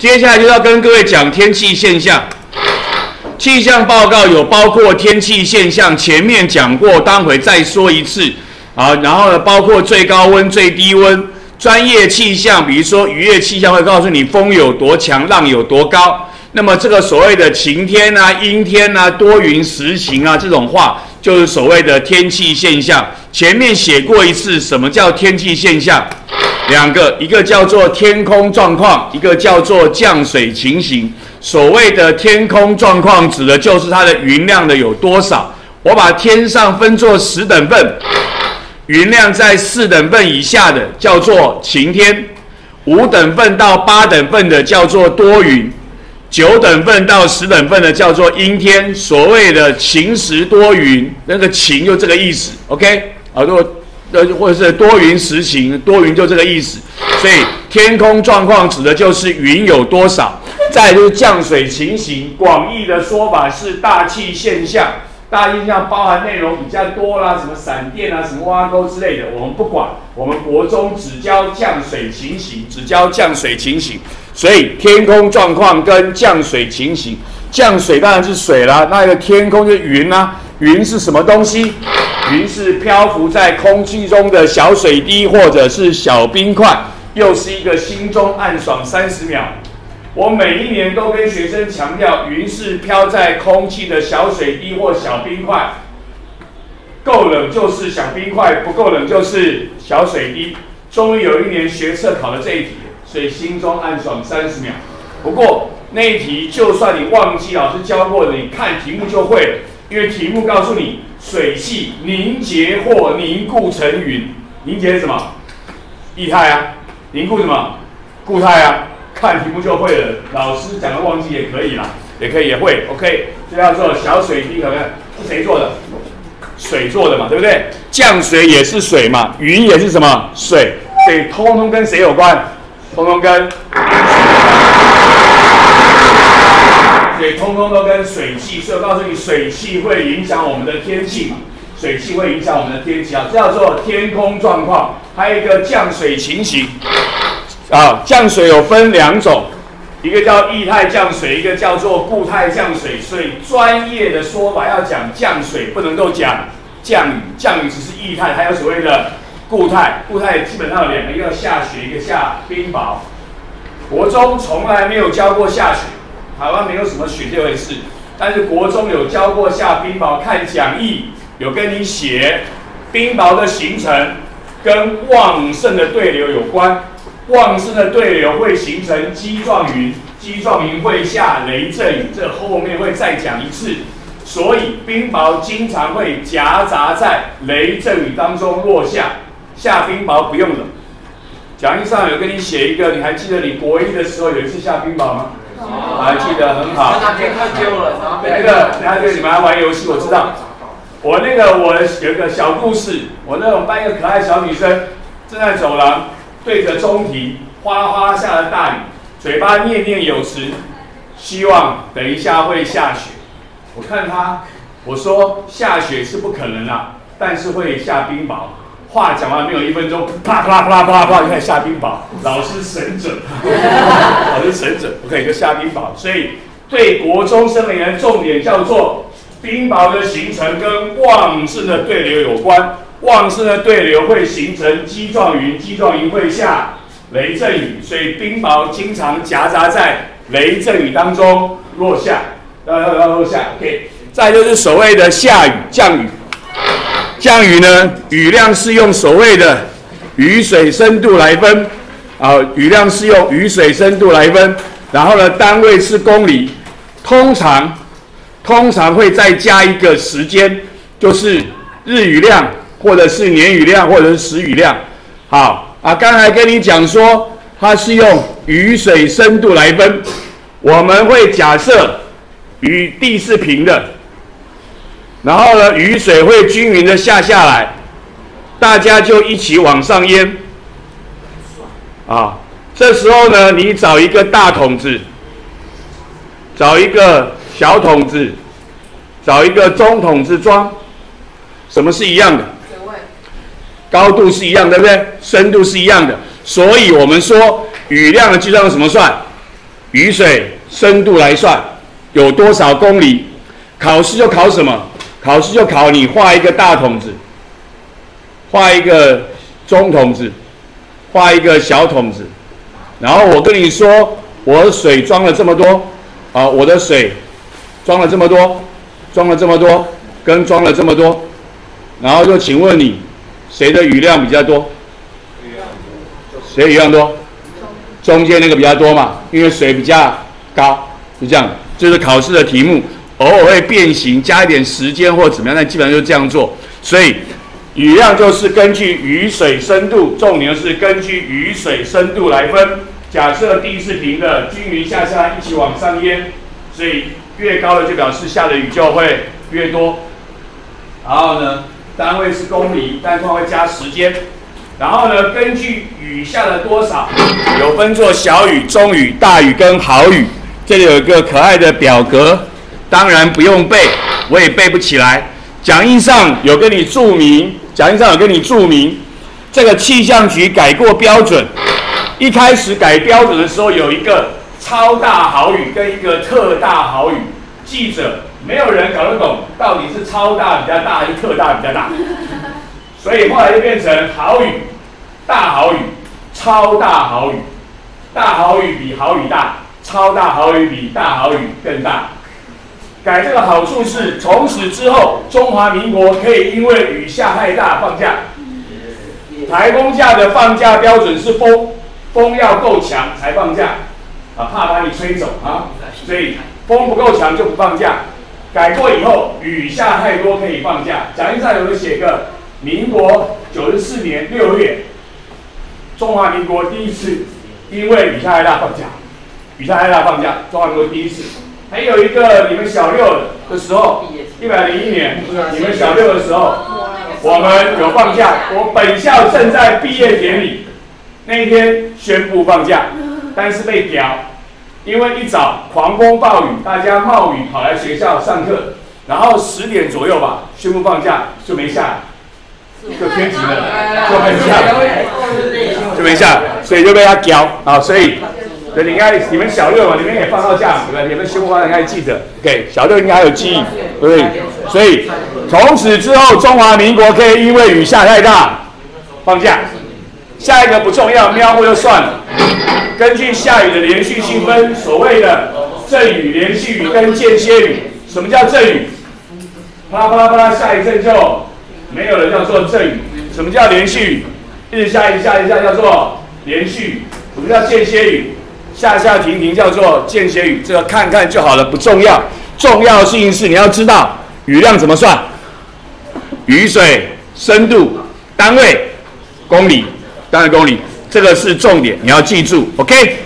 接下来就要跟各位讲天气现象。气象报告有包括天气现象，前面讲过，待会再说一次。啊，然后呢，包括最高温、最低温，专业气象，比如说渔业气象会告诉你风有多强、浪有多高。那么这个所谓的晴天啊、阴天啊、多云时晴啊这种话，就是所谓的天气现象。前面写过一次，什么叫天气现象？两个，一个叫做天空状况，一个叫做降水情形。所谓的天空状况，指的就是它的云量的有多少。我把天上分作十等份，云量在四等份以下的叫做晴天，五等份到八等份的叫做多云，九等份到十等份的叫做阴天。所谓的晴时多云，那个晴就这个意思。OK，啊，如果呃或者是多云时晴，多云就这个意思。所以天空状况指的就是云有多少。再就是降水情形，广义的说法是大气现象。大气现象包含内容比较多啦，什么闪电啊，什么挖沟之类的，我们不管。我们国中只教降水情形，只教降水情形。所以天空状况跟降水情形，降水当然是水啦，那个天空就云啦。云是什么东西？云是漂浮在空气中的小水滴或者是小冰块，又是一个心中暗爽三十秒。我每一年都跟学生强调，云是飘在空气的小水滴或小冰块，够冷就是小冰块，不够冷就是小水滴。终于有一年学测考了这一题，所以心中暗爽三十秒。不过那一题就算你忘记老师教过的，你看题目就会，因为题目告诉你水汽凝结或凝固成云，凝结是什么？液态啊，凝固什么？固态啊。看题目就会了，老师讲的忘记也可以啦，也可以也会，OK。这叫做小水滴，可看是谁做的？水做的嘛，对不对？降水也是水嘛，云也是什么？水，所以通通跟谁有关？通通跟，所以通通都跟水汽。所以我告诉你，水汽会影响我们的天气嘛，水汽会影响我们的天气啊，这叫做天空状况，还有一个降水情形。啊，降水有分两种，一个叫液态降水，一个叫做固态降水。所以专业的说法要讲降水，不能够讲降雨。降雨只是液态，还有所谓的固态。固态基本上有两个，一个下雪，一个下冰雹。国中从来没有教过下雪，台湾没有什么雪这回事。但是国中有教过下冰雹，看讲义有跟你写冰雹的形成跟旺盛的对流有关。旺盛的对流会形成积状云，积状云会下雷阵雨，这后面会再讲一次。所以冰雹经常会夹杂在雷阵雨当中落下。下冰雹不用了。讲义上有跟你写一个，你还记得你国一的时候有一次下冰雹吗？还记得很好。那个，那个你们还玩游戏，我知道。我那个我有一个小故事，我那种扮一个可爱小女生，正在走廊。对着中庭，哗哗下了大雨，嘴巴念念有词，希望等一下会下雪。我看她，我说下雪是不可能啦，但是会下冰雹。话讲完没有一分钟，啪啪啪啪啪就开始下冰雹。老师神准，老师神准，OK 就下冰雹。所以对国中生而言，重点叫做冰雹的形成跟旺盛的对流有关。旺盛的对流会形成积状云，积状云会下雷阵雨，所以冰雹经常夹杂在雷阵雨当中落下，要要要落下。OK，再就是所谓的下雨降雨，降雨呢，雨量是用所谓的雨水深度来分，啊，雨量是用雨水深度来分，然后呢，单位是公里，通常通常会再加一个时间，就是日雨量。或者是年雨量，或者是时雨量，好啊。刚才跟你讲说，它是用雨水深度来分。我们会假设雨地是平的，然后呢，雨水会均匀的下下来，大家就一起往上淹。啊，这时候呢，你找一个大桶子，找一个小桶子，找一个中桶子装，什么是一样的？高度是一样，对不对？深度是一样的，所以我们说雨量的计算用什么算？雨水深度来算，有多少公里？考试就考什么？考试就考你画一个大桶子，画一个中桶子，画一个小桶子，然后我跟你说，我的水装了这么多，啊，我的水装了这么多，装了这么多，跟装了这么多，然后就请问你，谁的雨量比较多？谁雨量多？中间那个比较多嘛，因为水比较高，是这样。这是考试的题目，偶尔会变形，加一点时间或怎么样，但基本上就这样做。所以雨量就是根据雨水深度，重点是根据雨水深度来分。假设地是平的，均匀下下一起往上淹，所以越高的就表示下的雨就会越多。然后呢，单位是公里，但通常会加时间。然后呢，根据雨下了多少，有分作小雨、中雨、大雨跟豪雨。这里有一个可爱的表格，当然不用背，我也背不起来。讲义上有跟你注明，讲义上有跟你注明，这个气象局改过标准。一开始改标准的时候，有一个超大豪雨跟一个特大豪雨。记者没有人搞得懂，到底是超大比较大还是特大比较大。所以后来就变成豪雨、大豪雨、超大豪雨。大豪雨比豪雨大，超大豪雨比大豪雨更大。改这个好处是，从此之后，中华民国可以因为雨下太大放假。台风假的放假标准是风，风要够强才放假，啊，怕把你吹走啊，所以风不够强就不放假。改过以后，雨下太多可以放假。讲义上有人写个。民国九十四年六月，中华民国第一次因为雨下太大放假，雨下太大放假，中华民国第一次。还有一个你们小六的时候，一百零一年你们小六的时候，我们有放假。我本校正在毕业典礼那一天宣布放假，但是被屌，因为一早狂风暴雨，大家冒雨跑来学校上课，然后十点左右吧宣布放假就没下。就天晴了，就没下，就没下，所以就被他屌啊，所以，对，你看你们小六嘛，你们也放到假，对吧？你们修花应该记得，OK，小六应该还有记忆，对不对？所以从此之后，中华民国可以因为雨下太大放假。下一个不重要，喵过就算了。根据下雨的连续性分，所谓的阵雨、连续雨跟间歇雨。什么叫阵雨？啪啦啪啦啪啦，下一阵就。没有人叫做阵雨，什么叫连续雨？一直下一下一下叫做连续雨。什么叫间歇雨？下下停停叫做间歇雨。这个看看就好了，不重要。重要事情是你要知道雨量怎么算，雨水深度单位公里，单位公里，这个是重点，你要记住。OK。